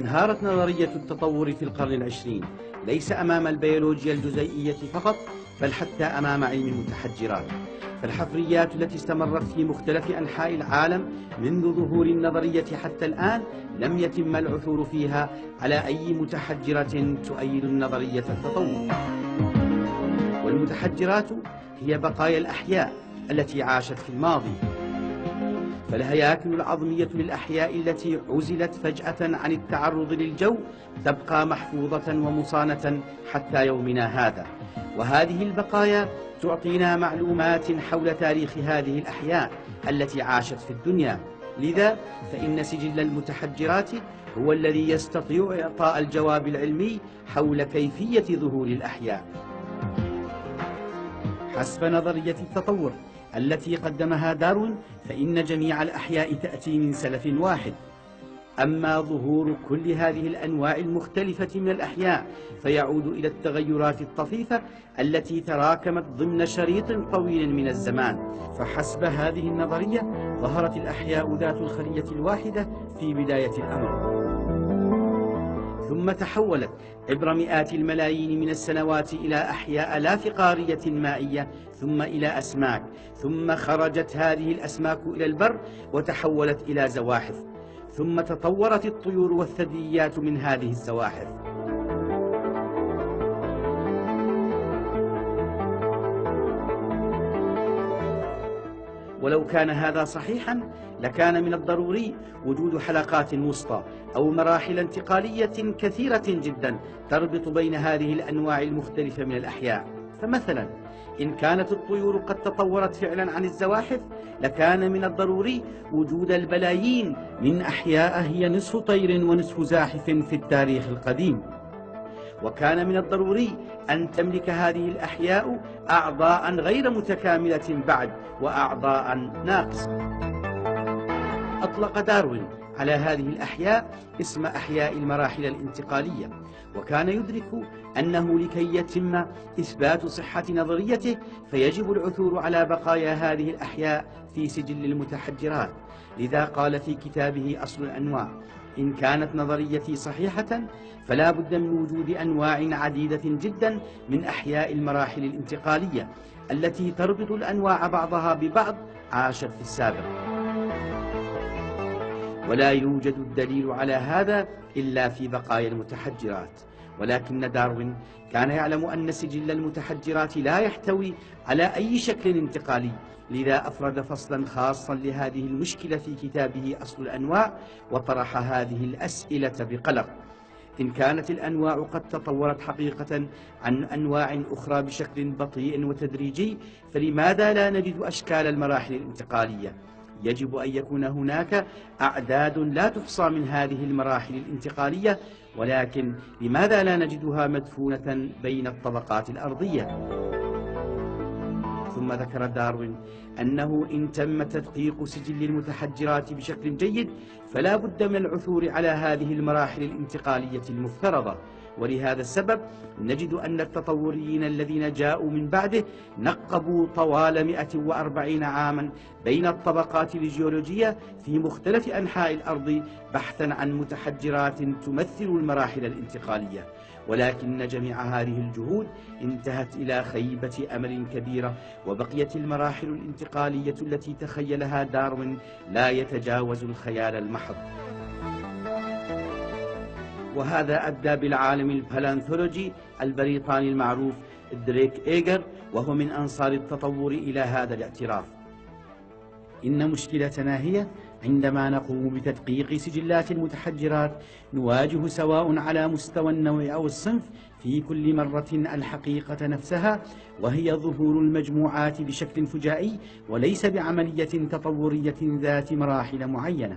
انهارت نظرية التطور في القرن العشرين. ليس أمام البيولوجيا الجزيئية فقط بل حتى أمام علم المتحجرات. فالحفريات التي استمرت في مختلف أنحاء العالم منذ ظهور النظرية حتى الآن لم يتم العثور فيها على أي متحجرة تؤيد النظرية التطور. والمتحجرات هي بقايا الأحياء التي عاشت في الماضي. فالهياكل العظمية للأحياء التي عزلت فجأة عن التعرض للجو تبقى محفوظة ومصانة حتى يومنا هذا. وهذه البقايا تعطينا معلومات حول تاريخ هذه الأحياء التي عاشت في الدنيا. لذا فإن سجل المتحجرات هو الذي يستطيع إعطاء الجواب العلمي حول كيفية ظهور الأحياء. حسب نظرية التطور التي قدمها داروين فإن جميع الأحياء تأتي من سلف واحد. أما ظهور كل هذه الأنواع المختلفة من الأحياء فيعود إلى التغيرات الطفيفة التي تراكمت ضمن شريط طويل من الزمان. فحسب هذه النظرية ظهرت الأحياء ذات الخلية الواحدة في بداية الأمر. ثم تحولت عبر مئات الملايين من السنوات إلى أحياء لا فقارية مائية ثم إلى أسماك ثم خرجت هذه الأسماك إلى البر وتحولت إلى زواحف ثم تطورت الطيور والثدييات من هذه الزواحف. ولو كان هذا صحيحا لكان من الضروري وجود حلقات وسطى أو مراحل انتقالية كثيرة جدا تربط بين هذه الأنواع المختلفة من الأحياء. فمثلا إن كانت الطيور قد تطورت فعلا عن الزواحف لكان من الضروري وجود البلايين من أحياء هي نصف طير ونصف زاحف في التاريخ القديم. وكان من الضروري أن تملك هذه الأحياء أعضاء غير متكاملة بعد وأعضاء ناقصة. أطلق داروين على هذه الأحياء اسم أحياء المراحل الانتقالية وكان يدرك أنه لكي يتم إثبات صحة نظريته فيجب العثور على بقايا هذه الأحياء في سجل المتحجرات. لذا قال في كتابه أصل الأنواع إن كانت نظريتي صحيحة فلا بد من وجود أنواع عديدة جدا من أحياء المراحل الانتقالية التي تربط الأنواع بعضها ببعض عاشت في السابق. ولا يوجد الدليل على هذا إلا في بقايا المتحجرات. ولكن داروين كان يعلم أن سجل المتحجرات لا يحتوي على أي شكل انتقالي لذا أفرد فصلا خاصا لهذه المشكلة في كتابه أصل الأنواع وطرح هذه الأسئلة بقلق إن كانت الأنواع قد تطورت حقيقة عن أنواع أخرى بشكل بطيء وتدريجي فلماذا لا نجد أشكال المراحل الانتقالية؟ يجب أن يكون هناك أعداد لا تحصى من هذه المراحل الانتقالية ولكن لماذا لا نجدها مدفونة بين الطبقات الأرضية؟ ثم ذكر داروين أنه إن تم تدقيق سجل المتحجرات بشكل جيد فلا بد من العثور على هذه المراحل الانتقالية المفترضة. ولهذا السبب نجد أن التطوريين الذين جاءوا من بعده نقبوا طوال 140 عاما بين الطبقات الجيولوجية في مختلف أنحاء الأرض بحثا عن متحجرات تمثل المراحل الانتقالية. ولكن جميع هذه الجهود انتهت إلى خيبة أمل كبيرة وبقيت المراحل الانتقالية التي تخيلها داروين لا يتجاوز الخيال المحض. وهذا أدى بالعالم البالانثولوجي البريطاني المعروف دريك إيجر وهو من أنصار التطور إلى هذا الاعتراف. إن مشكلتنا هي عندما نقوم بتدقيق سجلات المتحجرات نواجه سواء على مستوى النوع أو الصنف في كل مرة الحقيقة نفسها وهي ظهور المجموعات بشكل فجائي وليس بعملية تطورية ذات مراحل معينة.